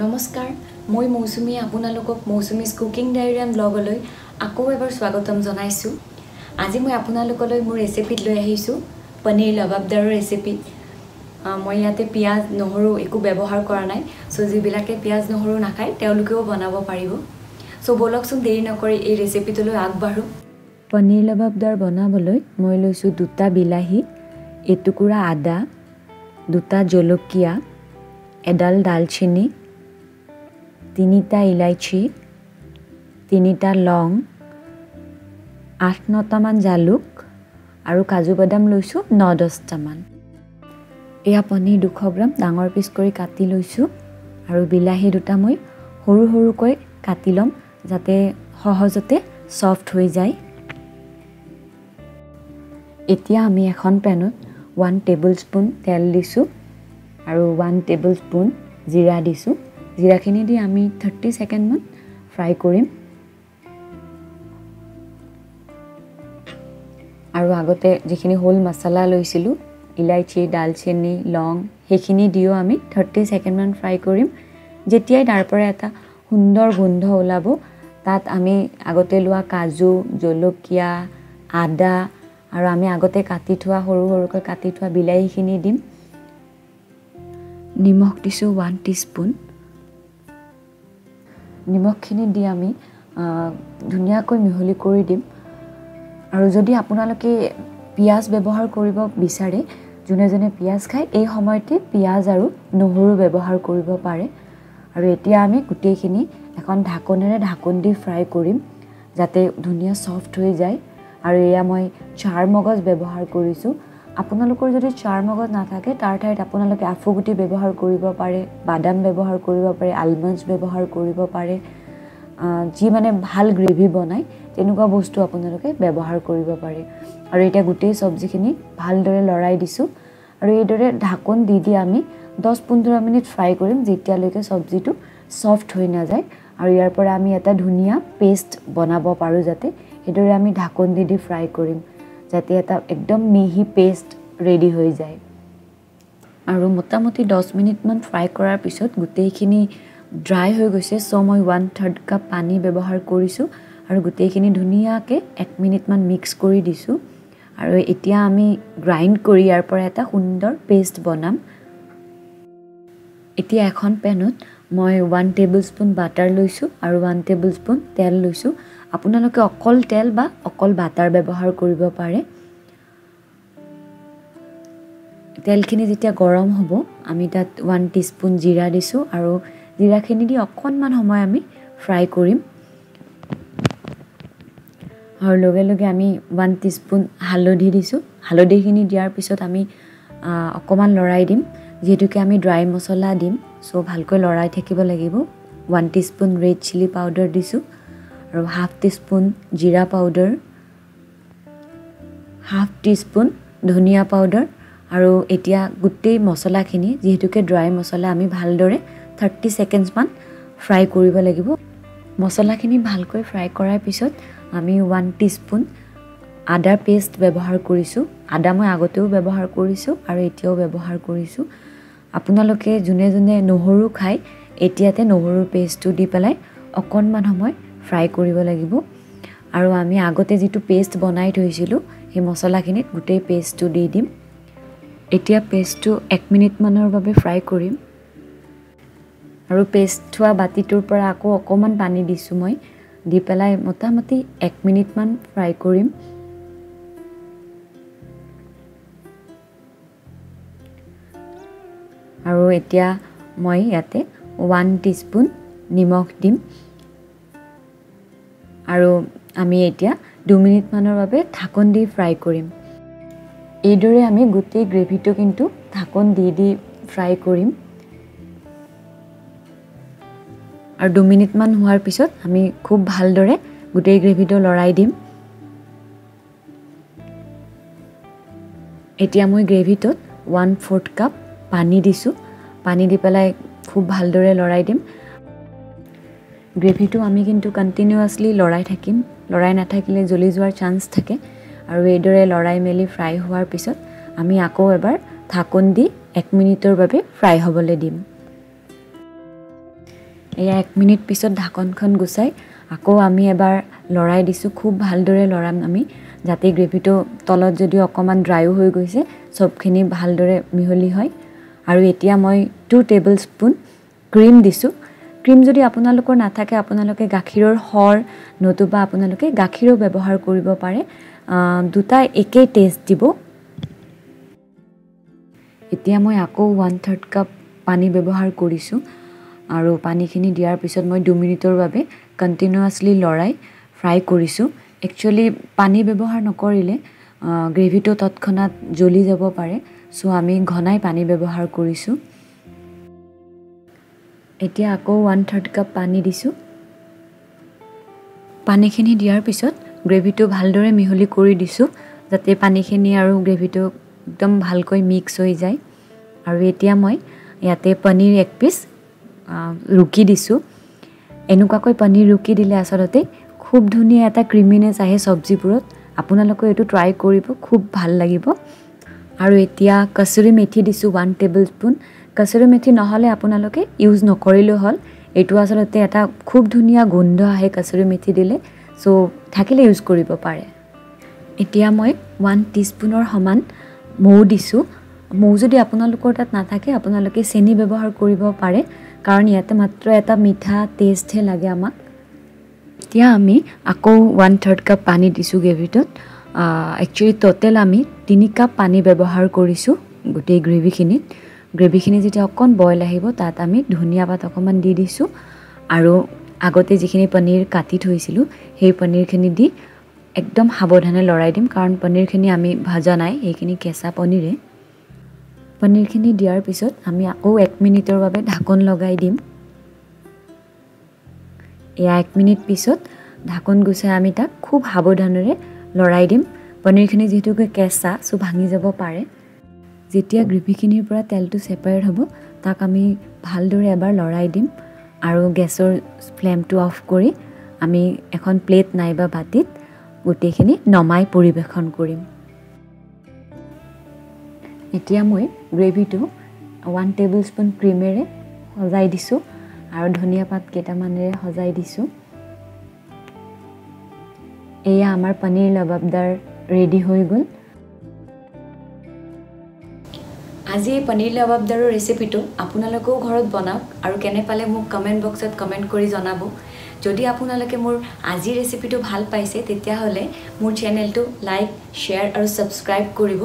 নমস্কাৰ মই মৌচুমী আপোনালোকক মৌচুমীজ কুকিং ডায়েৰিয়ান ব্লগলৈ আকৌ এবাৰ স্বাগতম জনাইছোঁ। আজি মই আপোনালোকলৈ মোৰ ৰেচিপিত লৈ আহিছোঁ পনীৰ লবাবদাৰৰ ৰেচিপি মই ইয়াতে পিঁয়াজ নহৰু একো ব্যৱহাৰ কৰা নাই চ' যিবিলাকে পিঁয়াজ নহৰু নাখায় তেওঁলোকেও বনাব পাৰিব। চ' ব'লকচোন দেৰি নকৰি এই ৰেচিপিটোলৈ আগবাঢ়োঁ। পনীৰ লবাবদাৰ বনাবলৈ মই লৈছোঁ দুটা বিলাহী এটুকুৰা আদা দুটা জলকীয়া এডাল ডালচেনি তিনিটা ইলাইচি তিনিটা লং আঠ নটামান জালুক আৰু কাজু বাদাম লৈছোঁ ন দহটামান এয়া পনীৰ দুশ গ্ৰাম ডাঙৰ পিচ কৰি কাটি লৈছোঁ আৰু বিলাহী দুটা মই সৰু সৰুকৈ কাটি ল'ম যাতে সহজতে ছফ্ট হৈ যায়। এতিয়া আমি এখন পেনত ওৱান টেবুল স্পুন তেল দিছোঁ আৰু ওৱান টেবুল স্পুন জিৰা দিছোঁ। জিৰাখিনি দি আমি থাৰ্টি ছেকেণ্ডমান ফ্ৰাই কৰিম। আৰু আগতে যিখিনি হোল মছলা লৈছিলোঁ ইলাইচি ডালচেনি লং সেইখিনি দিও আমি থাৰ্টি ছেকেণ্ডমান ফ্ৰাই কৰিম। যেতিয়াই তাৰ পৰা এটা সুন্দৰ গোন্ধ ওলাব তাত আমি আগতে লোৱা কাজু জলকীয়া আদা আৰু আমি আগতে কাটি থোৱা সৰু সৰুকৈ কাটি থোৱা বিলাহীখিনি দিম। নিমখ দিছোঁ ওৱান টিস্পুন নিমখখিনি দি আমি ধুনীয়াকৈ মিহলি কৰি দিম। আৰু যদি আপোনালোকে পিঁয়াজ ব্যৱহাৰ কৰিব বিচাৰে যোনে যোনে পিঁয়াজ খায় এই সময়তে পিঁয়াজ আৰু নহৰু ব্যৱহাৰ কৰিব পাৰে। আৰু এতিয়া আমি গোটেইখিনি এখন ঢাকনেৰে ঢাকন দি ফ্ৰাই কৰিম যাতে ধুনীয়া ছফ্ট হৈ যায়। আৰু এয়া মই চাৰ মগজ ব্যৱহাৰ কৰিছোঁ। আপোনালোকৰ যদি চাৰ মগজ নাথাকে তাৰ ঠাইত আপোনালোকে আফুগুটি ব্যৱহাৰ কৰিব পাৰে বাদাম ব্যৱহাৰ কৰিব পাৰে আলমণ্ডছ ব্যৱহাৰ কৰিব পাৰে যি মানে ভাল গ্ৰেভি বনায় তেনেকুৱা বস্তু আপোনালোকে ব্যৱহাৰ কৰিব পাৰে। আৰু এতিয়া গোটেই চব্জিখিনি ভালদৰে লৰাই দিছোঁ। আৰু এইদৰে ঢাকন দি দি আমি দহ পোন্ধৰ মিনিট ফ্ৰাই কৰিম যেতিয়ালৈকে চব্জিটো ছফ্ট হৈ নাযায়। আৰু ইয়াৰ পৰা আমি এটা ধুনীয়া পেষ্ট বনাব পাৰোঁ যাতে সেইদৰে আমি ঢাকন দি দি ফ্ৰাই কৰিম। যাতে এটা একদম মিহি পেষ্ট ৰেডি হৈ যায়। আৰু মোটামুটি দহ মিনিটমান ফ্ৰাই কৰাৰ পিছত গোটেইখিনি ড্ৰাই হৈ গৈছে চ' মই ওৱান থাৰ্ড কাপ পানী ব্যৱহাৰ কৰিছোঁ আৰু গোটেইখিনি ধুনীয়াকৈ এক মিনিটমান মিক্স কৰি দিছোঁ। আৰু এতিয়া আমি গ্ৰাইণ্ড কৰি ইয়াৰ পৰা এটা সুন্দৰ পেষ্ট বনাম। এতিয়া এখন পেনত মই ওৱান টেবুল স্পুন বাটাৰ লৈছোঁ আৰু ওৱান টেবুল স্পুন তেল লৈছোঁ আপোনালোকে অকল তেল বা অকল বাটাৰ ব্যৱহাৰ কৰিব পাৰে। তেলখিনি যেতিয়া গৰম হ'ব আমি তাত ওৱান টিস্পুন জিৰা দিছোঁ আৰু জিৰাখিনি দি অকণমান সময় আমি ফ্ৰাই কৰিম। আৰু লগে লগে আমি ওৱান টিস্পুন হালধি দিছোঁ। হালধিখিনি দিয়াৰ পিছত আমি অকণমান লৰাই দিম। যিহেতুকে আমি ড্ৰাই মছলা দিম চ' ভালকৈ লৰাই থাকিব লাগিব। One teaspoon red chilli powder দিছোঁ। আৰু হাফ টিস্পুন জিৰা পাউডাৰ হাফ টিস্পুন ধনিয়া পাউডাৰ আৰু এতিয়া গোটেই মছলাখিনি যিহেতুকে ড্ৰাই মছলা আমি ভালদৰে থাৰ্টি ছেকেণ্ডছমান ফ্ৰাই কৰিব লাগিব। মছলাখিনি ভালকৈ ফ্ৰাই কৰাৰ পিছত আমি ওৱান টিস্পুন আদাৰ পেষ্ট ব্যৱহাৰ কৰিছোঁ। আদা মই আগতেও ব্যৱহাৰ কৰিছোঁ আৰু এতিয়াও ব্যৱহাৰ কৰিছোঁ। আপোনালোকে যোনে যোনে নহৰু খায় এতিয়াতে নহৰুৰ পেষ্টটো দি পেলাই অকণমান সময় ফ্ৰাই কৰিব লাগিব। আৰু আমি আগতে যিটো পেষ্ট বনাই থৈছিলোঁ সেই মছলাখিনিত গোটেই পেষ্টটো দি দিম। এতিয়া পেষ্টটো এক মিনিটমানৰ বাবে ফ্ৰাই কৰিম। আৰু পেষ্ট থোৱা বাতিটোৰ পৰা আকৌ অকণমান পানী দিছোঁ মই। দি পেলাই মোটামুটি এক মিনিটমান ফ্ৰাই কৰিম। আৰু এতিয়া মই ইয়াতে ওৱান টিস্পুন নিমখ দিম। আৰু আমি এতিয়া দুমিনিটমানৰ বাবে ঢাকন দি ফ্ৰাই কৰিম। এইদৰে আমি গোটেই গ্ৰেভিটো কিন্তু ঢাকন দি দি ফ্ৰাই কৰিম। আৰু দুমিনিটমান হোৱাৰ পিছত আমি খুব ভালদৰে গোটেই গ্ৰেভিটো লৰাই দিম। এতিয়া মই গ্ৰেভিটোত ওৱান ফ'ৰ্থ কাপ পানী দিছোঁ। পানী দি পেলাই খুব ভালদৰে লৰাই দিম। গ্ৰেভিটো আমি কিন্তু কণ্টিনিউৱাছলি লৰাই থাকিম। লৰাই নাথাকিলে জ্বলি যোৱাৰ চান্স থাকে। আৰু এইদৰে লৰাই মেলি ফ্ৰাই হোৱাৰ পিছত আমি আকৌ এবাৰ ঢাকন দি এক মিনিটৰ বাবে ফ্ৰাই হ'বলৈ দিম। এয়া এক মিনিট পিছত ঢাকনখন গুচাই আকৌ আমি এবাৰ লৰাই দিছোঁ। খুব ভালদৰে লৰাম আমি। যাতে গ্ৰেভিটো তলত যদিও অকণমান ড্ৰাইও হৈ গৈছে চবখিনি ভালদৰে মিহলি হয়। আৰু এতিয়া মই টু টেবল স্পুন ক্ৰীম দিছোঁ। ক্ৰীম যদি আপোনালোকৰ নাথাকে আপোনালোকে গাখীৰৰ সৰ নতুবা আপোনালোকে গাখীৰো ব্যৱহাৰ কৰিব পাৰে। দুটা একেই টেষ্ট দিব। এতিয়া মই আকৌ ওৱান থাৰ্ড কাপ পানী ব্যৱহাৰ কৰিছোঁ আৰু পানীখিনি দিয়াৰ পিছত মই দুমিনিটৰ বাবে কণ্টিনিউৱাছলি লৰাই ফ্ৰাই কৰিছোঁ। একচুৱেলি পানী ব্যৱহাৰ নকৰিলে গ্ৰেভিটো তৎক্ষণাত জ্বলি যাব পাৰে চ' আমি ঘনাই পানী ব্যৱহাৰ কৰিছোঁ। এতিয়া আকৌ ওৱান থাৰ্ড কাপ পানী দিছোঁ। পানীখিনি দিয়াৰ পিছত গ্ৰেভিটো ভালদৰে মিহলি কৰি দিছোঁ যাতে পানীখিনি আৰু গ্ৰেভিটো একদম ভালকৈ মিক্স হৈ যায়। আৰু এতিয়া মই ইয়াতে পনীৰ এক পিচ ৰুকি দিছোঁ। এনেকুৱাকৈ পনীৰ ৰুকি দিলে আচলতে খুব ধুনীয়া এটা ক্ৰিমিনেছ আহে চব্জিবোৰত। আপোনালোকে এইটো ট্ৰাই কৰিব খুব ভাল লাগিব। আৰু এতিয়া কচুৰি মেথি দিছোঁ ওৱান টেবল স্পুন কচুৰি মেথি নহ'লে আপোনালোকে ইউজ নকৰিলেও হ'ল। এইটো আচলতে এটা খুব ধুনীয়া গোন্ধ আহে কচুৰি মেথি দিলে চ' থাকিলে ইউজ কৰিব পাৰে। এতিয়া মই ওৱান টিস্পুনৰ সমান মৌ দিছোঁ। মৌ যদি আপোনালোকৰ তাত নাথাকে আপোনালোকে চেনি ব্যৱহাৰ কৰিব পাৰে কাৰণ ইয়াতে মাত্ৰ এটা মিঠা টেষ্টহে লাগে আমাক। এতিয়া আমি আকৌ ওৱান থাৰ্ড কাপ পানী দিছোঁ গ্ৰেভিটোত একচুৱেলি ট'টেল আমি তিনি কাপ পানী ব্যৱহাৰ কৰিছোঁ গোটেই গ্ৰেভিখিনিত গ্ৰেভিখিনি যেতিয়া অকণ বইল আহিব তাত আমি ধনিয়া পাত অকণমান দি দিছোঁ। আৰু আগতে যিখিনি পনীৰ কাটি থৈছিলোঁ সেই পনীৰখিনি দি একদম সাৱধানে লৰাই দিম কাৰণ পনীৰখিনি আমি ভজা নাই সেইখিনি কেঁচা পনীৰে। পনীৰখিনি দিয়াৰ পিছত আমি আকৌ এক মিনিটৰ বাবে ঢাকন লগাই দিম। এয়া এক মিনিট পিছত ঢাকন গুচাই আমি তাক খুব সাৱধানেৰে লৰাই দিম। পনীৰখিনি যিহেতুকে কেঁচা চ' ভাঙি যাব পাৰে। যেতিয়া গ্ৰেভিখিনিৰ পৰা তেলটো ছেপাৰেট হ'ব তাক আমি ভালদৰে এবাৰ লৰাই দিম আৰু গেছৰ ফ্লেমটো অফ কৰি আমি এখন প্লেট নাইবা বাতিত গোটেইখিনি নমাই পৰিৱেশন কৰিম। এতিয়া মই গ্ৰেভিটো ওৱান টেবুল স্পুন ক্ৰীমেৰে সজাই দিছোঁ আৰু ধনিয়া পাত কেইটামানেৰে সজাই দিছোঁ। এয়া আমাৰ পনীৰ লবাবদাৰ ৰেডি হৈ গ'ল। আজি এই পনীৰ লবাবদাৰৰ ৰেচিপিটো আপোনালোকেও ঘৰত বনাওক আৰু কেনে পালে মোক কমেণ্ট বক্সত কমেণ্ট কৰি জনাব। যদি আপোনালোকে মোৰ আজিৰ ৰেচিপিটো ভাল পাইছে তেতিয়াহ'লে মোৰ চেনেলটো লাইক শ্বেয়াৰ আৰু ছাবস্ক্ৰাইব কৰিব।